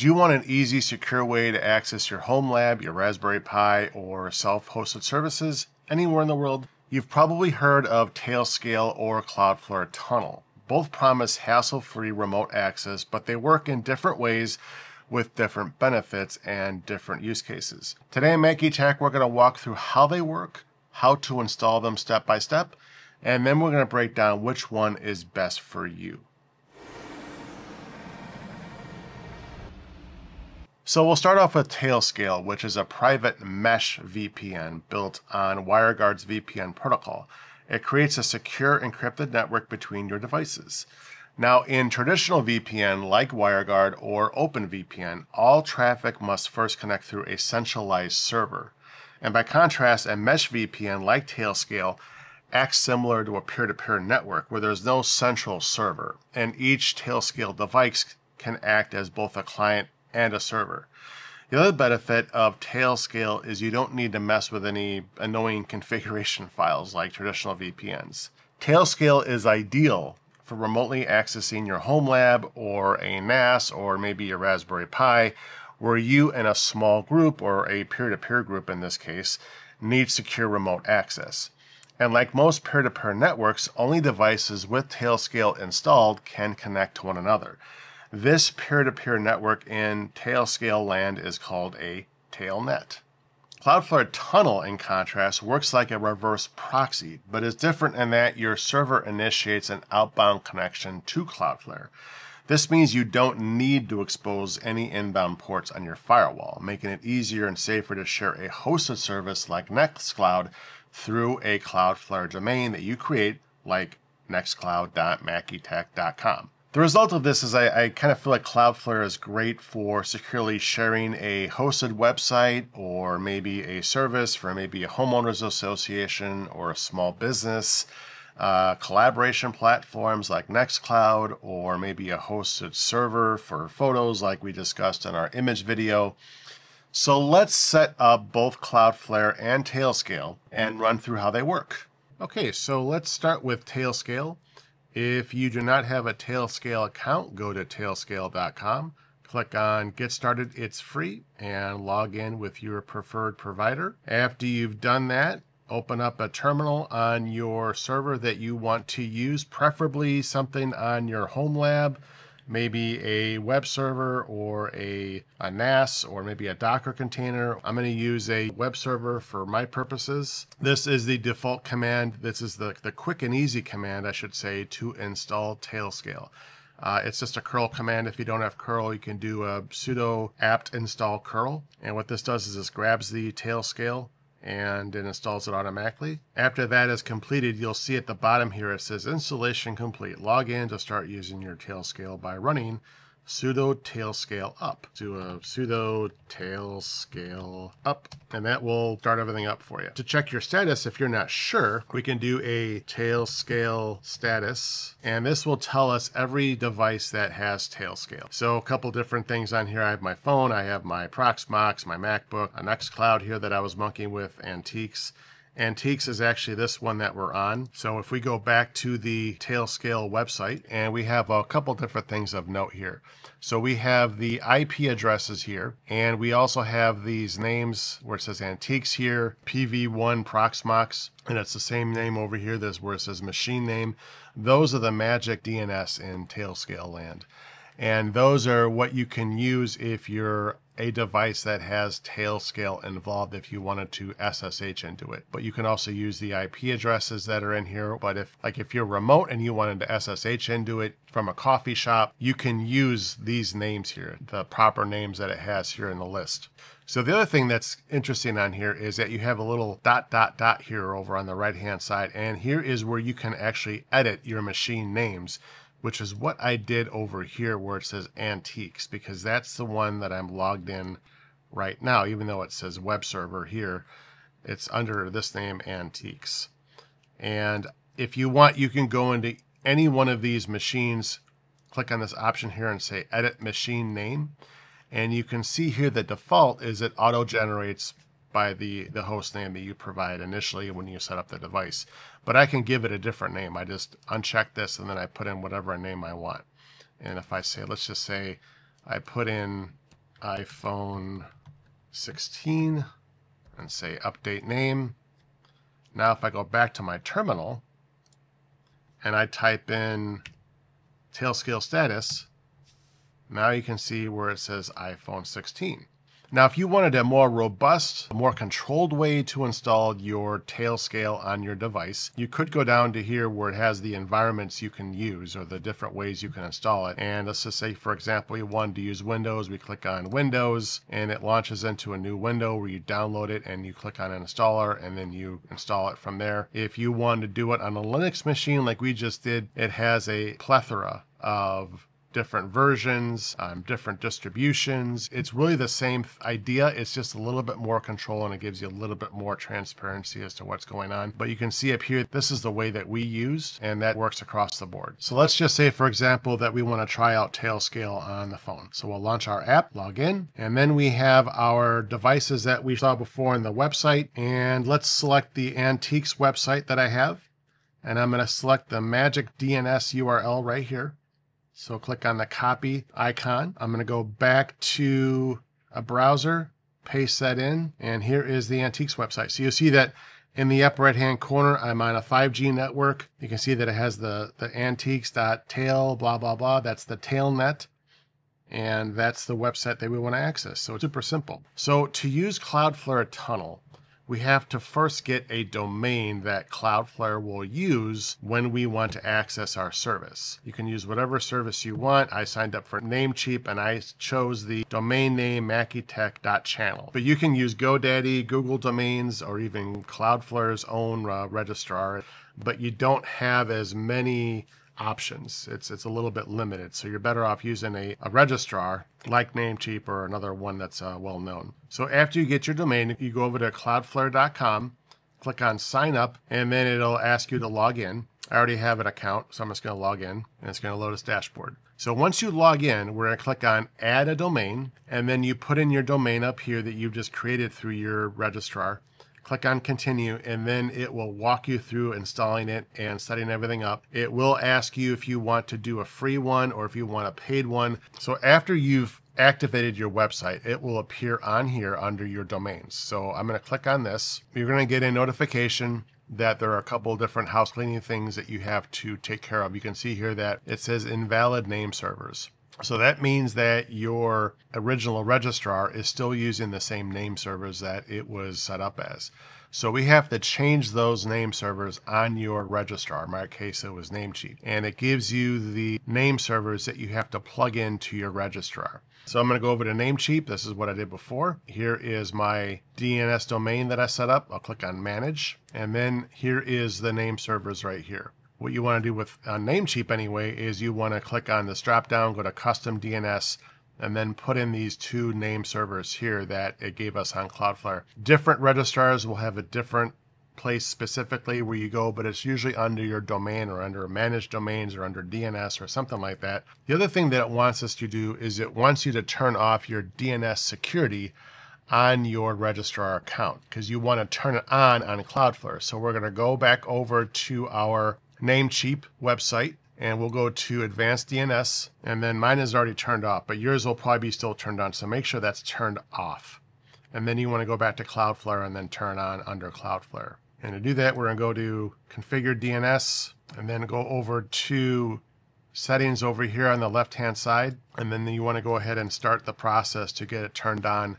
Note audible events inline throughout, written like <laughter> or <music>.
Do you want an easy, secure way to access your home lab, your Raspberry Pi, or self-hosted services anywhere in the world? You've probably heard of Tailscale or Cloudflare Tunnel. Both promise hassle-free remote access, but they work in different ways with different benefits and different use cases. Today in Mackey Tech, we're going to walk through how they work, how to install them step by step, and then we're going to break down which one is best for you. So we'll start off with Tailscale, which is a private mesh VPN built on WireGuard's VPN protocol. It creates a secure encrypted network between your devices. Now, in traditional VPN like WireGuard or OpenVPN, all traffic must first connect through a centralized server. And by contrast, a mesh VPN like Tailscale acts similar to a peer-to-peer network where there's no central server, and each Tailscale device can act as both a client and a server. The other benefit of Tailscale is you don't need to mess with any annoying <laughs> configuration files like traditional VPNs. Tailscale is ideal for remotely accessing your home lab or a NAS or maybe a Raspberry Pi where you and a small group or a peer-to-peer group in this case need secure remote access. And like most peer-to-peer networks, only devices with Tailscale installed can connect to one another. This peer-to-peer network in Tailscale land is called a Tailnet. Cloudflare Tunnel, in contrast, works like a reverse proxy, but is different in that your server initiates an outbound connection to Cloudflare. This means you don't need to expose any inbound ports on your firewall, making it easier and safer to share a hosted service like Nextcloud through a Cloudflare domain that you create, like nextcloud.mackeytech.com. The result of this is I, I, kind of feel like Cloudflare is great for securely sharing a hosted website or maybe a service for maybe a homeowners association or a small business, uh, collaboration platforms like Nextcloud, or maybe a hosted server for photos like we discussed in our Immich video. So let's set up both Cloudflare and Tailscale and run through how they work. Okay, so let's start with Tailscale. If you do not have a Tailscale account, go to tailscale.com, click on Get Started, it's free, and log in with your preferred provider. After you've done that, open up a terminal on your server that you want to use, preferably something on your home lab maybe a web server or a, a NAS or maybe a Docker container. I'm going to use a web server for my purposes. This is the default command. This is the, the quick and easy command, I should say, to install Tailscale. Uh, it's just a curl command. If you don't have curl, you can do a sudo apt install curl. And what this does is this grabs the Tailscale and it installs it automatically. After that is completed, you'll see at the bottom here it says installation complete. Log in to start using your Tailscale by running sudo tailscale up. Do a sudo tailscale up, and that will start everything up for you. To check your status, if you're not sure, we can do a Tailscale status, and this will tell us every device that has Tailscale. So a couple different things on here. I have my phone, I have my Proxmox, my MacBook, a Nextcloud here that I was monkeying with, Antiques. Antiques is actually this one that we're on. So if we go back to the Tailscale website and we have a couple different things of note here. So we have the IP addresses here and we also have these names where it says Antiques here, PV1 Proxmox, and it's the same name over here. This where it says machine name. Those are the magic DNS in Tailscale land. And those are what you can use if you're a device that has Tailscale involved if you wanted to SSH into it. But you can also use the IP addresses that are in here. But if like if you're remote and you wanted to SSH into it from a coffee shop, you can use these names here, the proper names that it has here in the list. So the other thing that's interesting on here is that you have a little dot dot dot here over on the right hand side and here is where you can actually edit your machine names which is what I did over here where it says antiques, because that's the one that I'm logged in right now, even though it says web server here, it's under this name antiques. And if you want, you can go into any one of these machines, click on this option here and say edit machine name. And you can see here the default is it auto generates by the, the host name that you provide initially when you set up the device. But I can give it a different name. I just uncheck this and then I put in whatever name I want. And if I say, let's just say I put in iPhone 16 and say update name. Now if I go back to my terminal and I type in Tailscale status, now you can see where it says iPhone 16. Now, if you wanted a more robust, more controlled way to install your Tailscale on your device, you could go down to here where it has the environments you can use or the different ways you can install it. And let's just say, for example, we wanted to use Windows. We click on Windows and it launches into a new window where you download it and you click on an installer and then you install it from there. If you wanted to do it on a Linux machine like we just did, it has a plethora of different versions, um, different distributions. It's really the same idea. It's just a little bit more control and it gives you a little bit more transparency as to what's going on. But you can see up here, this is the way that we used and that works across the board. So let's just say, for example, that we want to try out Tailscale on the phone. So we'll launch our app, log in, and then we have our devices that we saw before in the website. And let's select the Antiques website that I have. And I'm going to select the Magic DNS URL right here. So click on the copy icon. I'm going to go back to a browser, paste that in, and here is the Antiques website. So you'll see that in the upper right hand corner, I'm on a 5G network. You can see that it has the, the antiques.tail, blah, blah, blah. That's the tailnet. And that's the website that we want to access. So it's super simple. So to use Cloudflare Tunnel, we have to first get a domain that Cloudflare will use when we want to access our service. You can use whatever service you want. I signed up for Namecheap and I chose the domain name mackeytech.channel. But you can use GoDaddy, Google Domains, or even Cloudflare's own uh, registrar, but you don't have as many options. It's it's a little bit limited, so you're better off using a, a registrar like Namecheap or another one that's uh, well known. So after you get your domain, you go over to cloudflare.com, click on sign up, and then it'll ask you to log in. I already have an account, so I'm just going to log in, and it's going to load this dashboard. So once you log in, we're going to click on add a domain, and then you put in your domain up here that you've just created through your registrar click on continue and then it will walk you through installing it and setting everything up. It will ask you if you want to do a free one or if you want a paid one. So after you've activated your website, it will appear on here under your domains. So I'm going to click on this. You're going to get a notification that there are a couple different house cleaning things that you have to take care of. You can see here that it says invalid name servers. So that means that your original registrar is still using the same name servers that it was set up as. So we have to change those name servers on your registrar. In my case, it was Namecheap. And it gives you the name servers that you have to plug into your registrar. So I'm going to go over to Namecheap. This is what I did before. Here is my DNS domain that I set up. I'll click on Manage. And then here is the name servers right here what you want to do with uh, Namecheap anyway is you want to click on this drop down, go to custom DNS, and then put in these two name servers here that it gave us on Cloudflare. Different registrars will have a different place specifically where you go, but it's usually under your domain or under managed domains or under DNS or something like that. The other thing that it wants us to do is it wants you to turn off your DNS security on your registrar account because you want to turn it on on Cloudflare. So we're going to go back over to our Namecheap website and we'll go to advanced DNS and then mine is already turned off, but yours will probably be still turned on. So make sure that's turned off. And then you want to go back to Cloudflare and then turn on under Cloudflare. And to do that, we're going to go to configure DNS and then go over to settings over here on the left hand side. And then you want to go ahead and start the process to get it turned on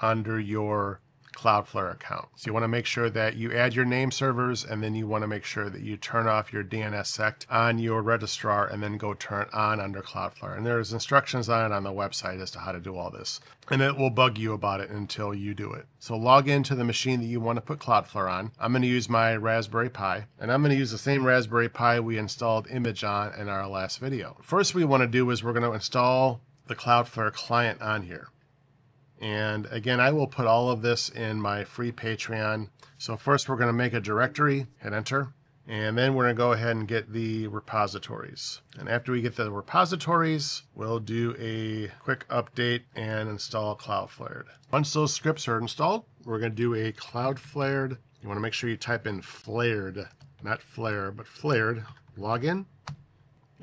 under your Cloudflare account. So you want to make sure that you add your name servers and then you want to make sure that you turn off your DNSSEC on your registrar and then go turn on under Cloudflare. And there's instructions on it on the website as to how to do all this. And it will bug you about it until you do it. So log into the machine that you want to put Cloudflare on. I'm going to use my Raspberry Pi and I'm going to use the same Raspberry Pi we installed Immich on in our last video. First we want to do is we're going to install the Cloudflare client on here. And again, I will put all of this in my free Patreon. So first we're going to make a directory, hit enter, and then we're going to go ahead and get the repositories. And after we get the repositories, we'll do a quick update and install Cloudflared. Once those scripts are installed, we're going to do a Cloudflared. You want to make sure you type in flared, not flare, but flared login.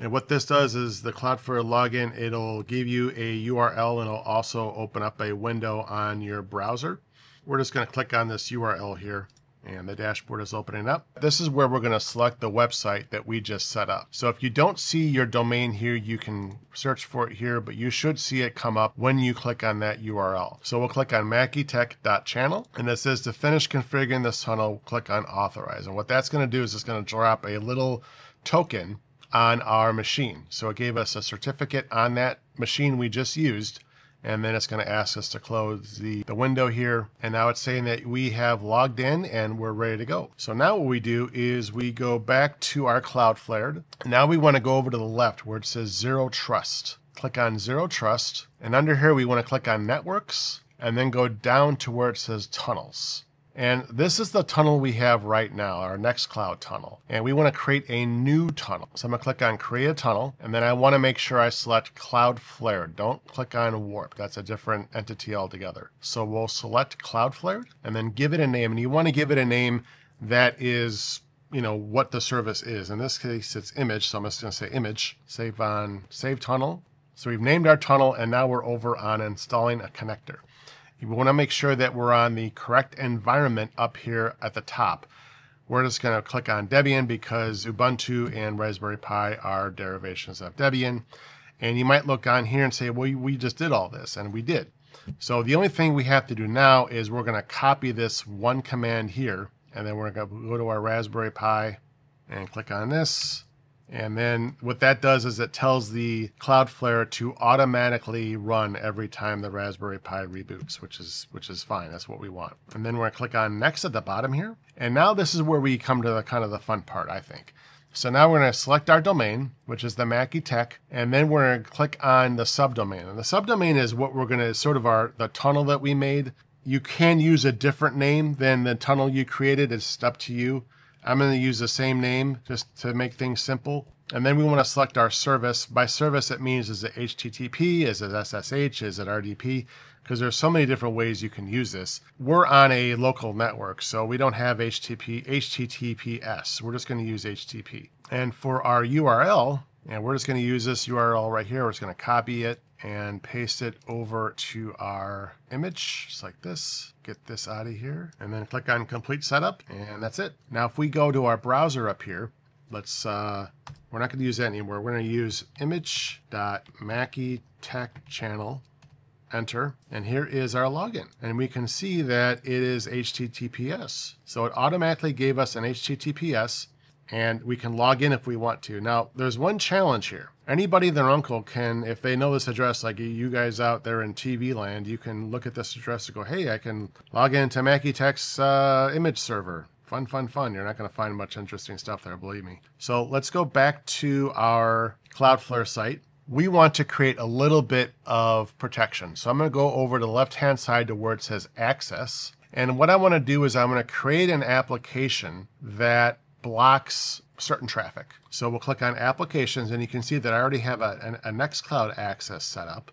And what this does is the Cloudflare login, it'll give you a URL and it'll also open up a window on your browser. We're just going to click on this URL here and the dashboard is opening up. This is where we're going to select the website that we just set up. So if you don't see your domain here, you can search for it here, but you should see it come up when you click on that URL. So we'll click on mackeytech.channel and it says to finish configuring this tunnel, click on authorize. And what that's going to do is it's going to drop a little token on our machine. So it gave us a certificate on that machine we just used and then it's going to ask us to close the, the window here. And now it's saying that we have logged in and we're ready to go. So now what we do is we go back to our Cloudflare. Now we want to go over to the left where it says Zero Trust. Click on Zero Trust. And under here, we want to click on Networks and then go down to where it says Tunnels. And this is the tunnel we have right now, our Nextcloud tunnel. And we want to create a new tunnel. So I'm going to click on create a tunnel. And then I want to make sure I select Cloudflared. Don't click on Warp. That's a different entity altogether. So we'll select Cloudflared and then give it a name. And you want to give it a name that is you know what the service is. In this case, it's Immich, so I'm just going to say Immich. Save on save tunnel. So we've named our tunnel, and now we're over on installing a connector. You want to make sure that we're on the correct environment up here at the top. We're just going to click on Debian because Ubuntu and Raspberry Pi are derivations of Debian. And you might look on here and say, well, we just did all this, and we did. So the only thing we have to do now is we're going to copy this one command here, and then we're going to go to our Raspberry Pi and click on this. And then what that does is it tells the Cloudflare to automatically run every time the Raspberry Pi reboots, which is which is fine. That's what we want. And then we're gonna click on next at the bottom here. And now this is where we come to the kind of the fun part, I think. So now we're going to select our domain, which is the Mackey Tech, and then we're going to click on the subdomain. And the subdomain is what we're going to sort of our the tunnel that we made. You can use a different name than the tunnel you created. It's up to you. I'm going to use the same name just to make things simple. And then we want to select our service. By service, it means is it HTTP, is it SSH, is it RDP? Because there's so many different ways you can use this. We're on a local network, so we don't have HTTP, HTTPS. We're just going to use HTTP. And for our URL, and we're just going to use this URL right here. We're just going to copy it and paste it over to our Immich, just like this. Get this out of here, and then click on Complete Setup, and that's it. Now, if we go to our browser up here, let's, uh, we're not going to use that anymore. We're going to use immich.mackeytech enter, and here is our login. And we can see that it is HTTPS. So it automatically gave us an HTTPS and we can log in if we want to. Now, there's one challenge here. Anybody their uncle can, if they know this address, like you guys out there in TV land, you can look at this address and go, hey, I can log into Mackey Tech's uh, Immich server. Fun, fun, fun. You're not going to find much interesting stuff there, believe me. So let's go back to our Cloudflare site. We want to create a little bit of protection. So I'm going to go over to the left-hand side to where it says access. And what I want to do is I'm going to create an application that blocks certain traffic. So we'll click on applications and you can see that I already have a, a, Nextcloud access set up.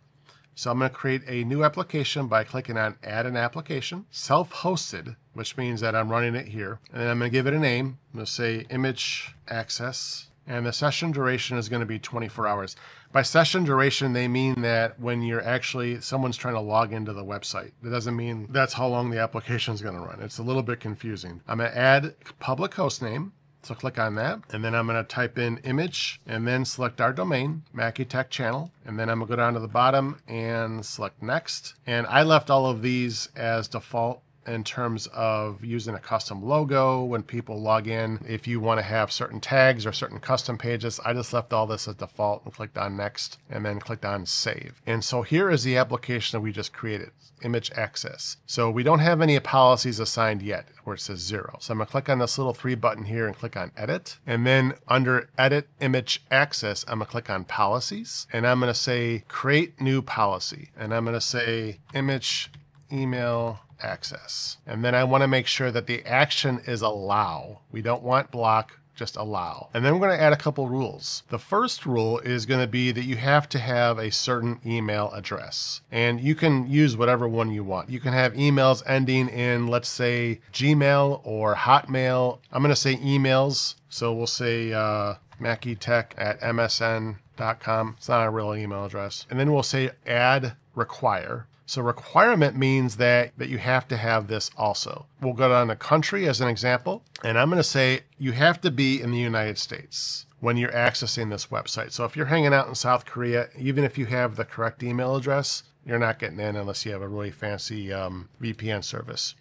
So I'm going to create a new application by clicking on add an application, self-hosted, which means that I'm running it here. And then I'm going to give it a name. I'm going to say Immich access and the session duration is going to be 24 hours. By session duration, they mean that when you're actually someone's trying to log into the website. That doesn't mean that's how long the application is going to run. It's a little bit confusing. I'm going to add public host name. So click on that, and then I'm going to type in Immich, and then select our domain, Mackey Tech channel, and then I'm going to go down to the bottom and select next. And I left all of these as default in terms of using a custom logo when people log in. If you want to have certain tags or certain custom pages, I just left all this as default and clicked on next and then clicked on save. And so here is the application that we just created, Immich access. So we don't have any policies assigned yet where it says zero. So I'm gonna click on this little three button here and click on edit. And then under edit Immich access, I'm gonna click on policies and I'm gonna say create new policy. And I'm gonna say Immich email access. And then I want to make sure that the action is allow. We don't want block, just allow. And then we're going to add a couple rules. The first rule is going to be that you have to have a certain email address. And you can use whatever one you want. You can have emails ending in, let's say, Gmail or Hotmail. I'm going to say emails. So we'll say uh, mackeytech at msn.com. It's not a real email address. And then we'll say add require. So requirement means that, that you have to have this also. We'll go down to country as an example, and I'm going to say you have to be in the United States when you're accessing this website. So if you're hanging out in South Korea, even if you have the correct email address, you're not getting in unless you have a really fancy um, VPN service.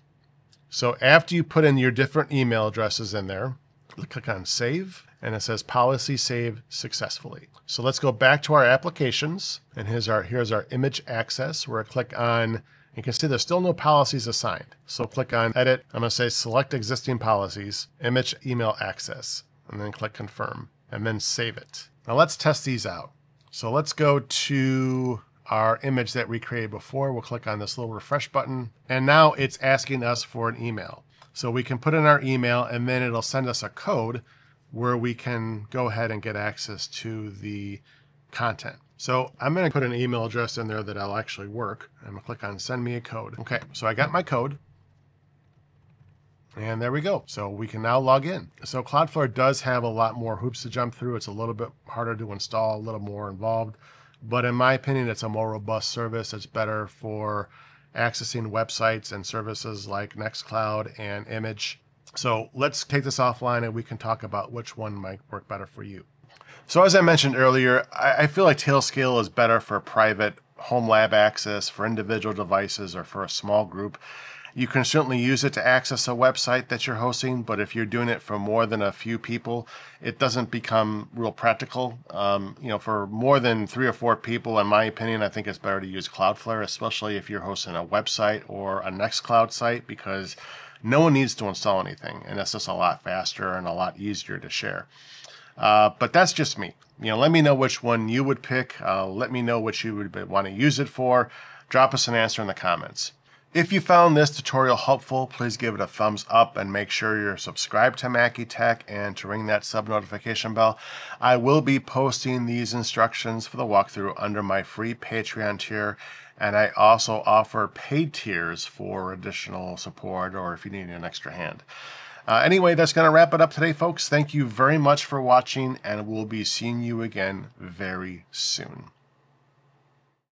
So after you put in your different email addresses in there, click on save and it says policy save successfully. So let's go back to our applications and here's our here's our Immich access where I click on you can see there's still no policies assigned. So click on edit. I'm going to say select existing policies, Immich email access, and then click confirm and then save it. Now let's test these out. So let's go to our Immich that we created before. We'll click on this little refresh button and now it's asking us for an email. So we can put in our email and then it'll send us a code where we can go ahead and get access to the content. So I'm going to put an email address in there that'll actually work. I'm going to click on send me a code. Okay, so I got my code. And there we go. So we can now log in. So Cloudflare does have a lot more hoops to jump through. It's a little bit harder to install, a little more involved. But in my opinion, it's a more robust service. It's better for accessing websites and services like Nextcloud and Immich. So let's take this offline and we can talk about which one might work better for you. So as I mentioned earlier, I, feel like Tailscale is better for private home lab access, for individual devices, or for a small group. You can certainly use it to access a website that you're hosting, but if you're doing it for more than a few people, it doesn't become real practical. Um, you know, for more than three or four people, in my opinion, I think it's better to use Cloudflare, especially if you're hosting a website or a Nextcloud site, because no one needs to install anything, and it's just a lot faster and a lot easier to share. Uh, but that's just me. You know, let me know which one you would pick. Uh, let me know what you would want to use it for. Drop us an answer in the comments. If you found this tutorial helpful, please give it a thumbs up and make sure you're subscribed to Mackey Tech and to ring that sub notification bell. I will be posting these instructions for the walkthrough under my free Patreon tier and I also offer paid tiers for additional support or if you need an extra hand. Uh, anyway, that's going to wrap it up today, folks. Thank you very much for watching, and we'll be seeing you again very soon.